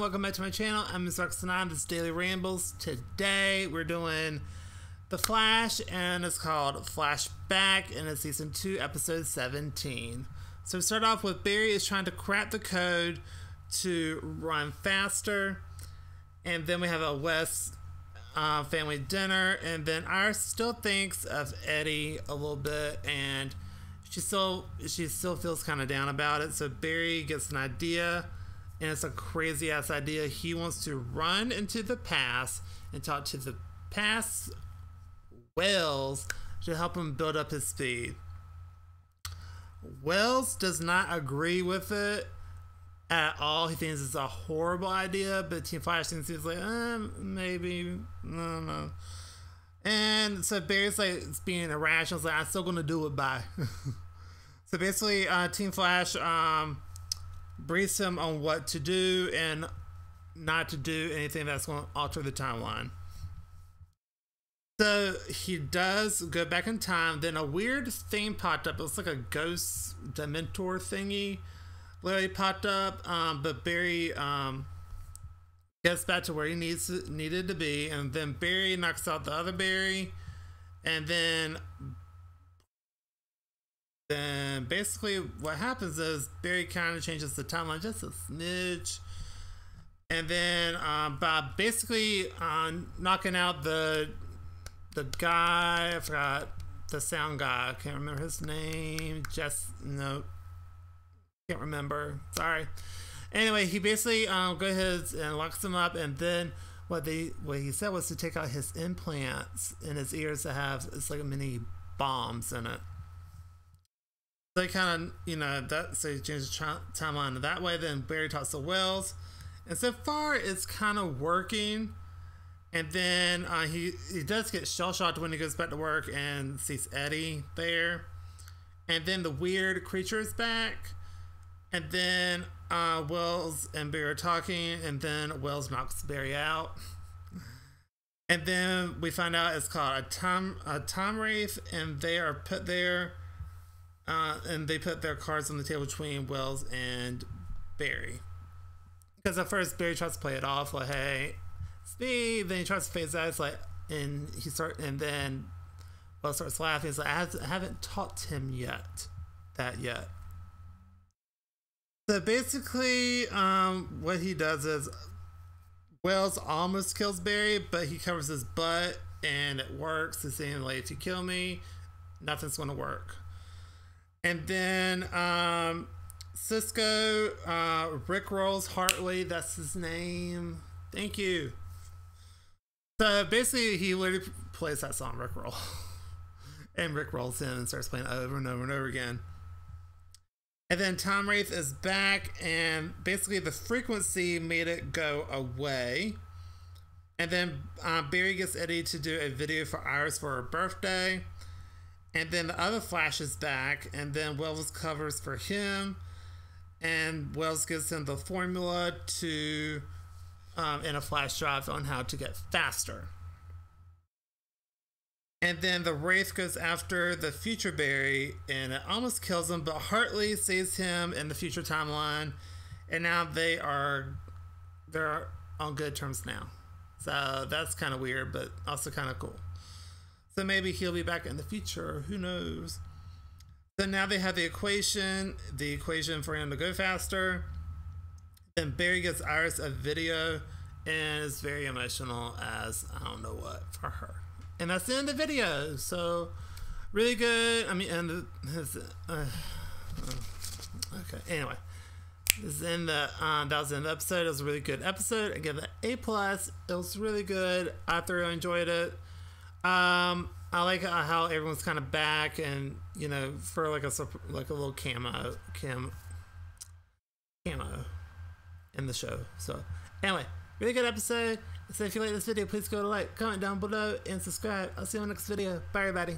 welcome back to my channel. I'm Ms. Roxanne, this is Daily Rambles. Today we're doing The Flash and it's called Flashback and it's season 2 episode 17. So we start off with Barry is trying to crack the code to run faster and then we have a West uh, family dinner and then Iris still thinks of Eddie a little bit and she still she still feels kind of down about it so Barry gets an idea and it's a crazy ass idea. He wants to run into the past and talk to the past Wells to help him build up his speed. Wells does not agree with it at all. He thinks it's a horrible idea, but Team Flash thinks he's like, eh, maybe, I don't know. And so Barry's like being irrational. He's like, I'm still gonna do it. Bye. so basically, uh, Team Flash um, briefs him on what to do and not to do anything that's going to alter the timeline. So he does go back in time. Then a weird thing popped up. It was like a ghost Dementor thingy. Literally popped up. Um, but Barry um, gets back to where he needs needed to be, and then Barry knocks out the other Barry, and then then basically what happens is Barry kind of changes the timeline just a smidge. And then um, by basically uh, knocking out the the guy, I forgot the sound guy, I can't remember his name. Just no, can't remember. Sorry. Anyway, he basically um, goes ahead and locks him up, and then what they what he said was to take out his implants in his ears to have it's like a mini bombs in it they kind of, you know, that so he changes the timeline that way. Then Barry talks to Wells, and so far it's kind of working. And then uh, he he does get shell shocked when he goes back to work and sees Eddie there. And then the weird creature is back. And then uh, Wells and Barry are talking, and then Wells knocks Barry out. And then we find out it's called a time a time wraith, and they are put there uh, and they put their cards on the table between Wells and Barry. Because at first Barry tries to play it off like, "Hey, it's me." Then he tries to phase out. It's like, and he start, and then Wells starts laughing. He's like, "I haven't taught him yet, that yet." So basically, um, what he does is Wells almost kills Barry, but he covers his butt, and it works. He's saying like, "If you kill me, nothing's gonna work." And then um, Cisco uh, Rick Rolls Hartley, that's his name. Thank you. So basically, he literally plays that song, Rick Roll. and Rick rolls in and starts playing over and over and over again. And then Time Wraith is back, and basically the frequency made it go away. And then uh, Barry gets Eddie to do a video for Iris for her birthday. And then the other Flash is back, and then Wells covers for him, and Wells gives him the formula to um, in a flash drive on how to get faster. And then the Wraith goes after the Future Barry, and it almost kills him, but Hartley saves him in the future timeline, and now they are they're on good terms now. So that's kind of weird, but also kind of cool. So maybe he'll be back in the future. Who knows? So now they have the equation, the equation for him to go faster. Then Barry gets Iris a video and is very emotional as I don't know what for her. And that's the end of the video. So really good. I mean, and his, uh, okay. Anyway, this is in the um, that was in the episode. It was a really good episode. I give it A plus. It was really good. I thoroughly enjoyed it. Um, I like how everyone's kind of back, and you know, for like a like a little camo cam camo in the show. So anyway, really good episode. So if you like this video, please go to like, comment down below, and subscribe. I'll see you in the next video. Bye, everybody.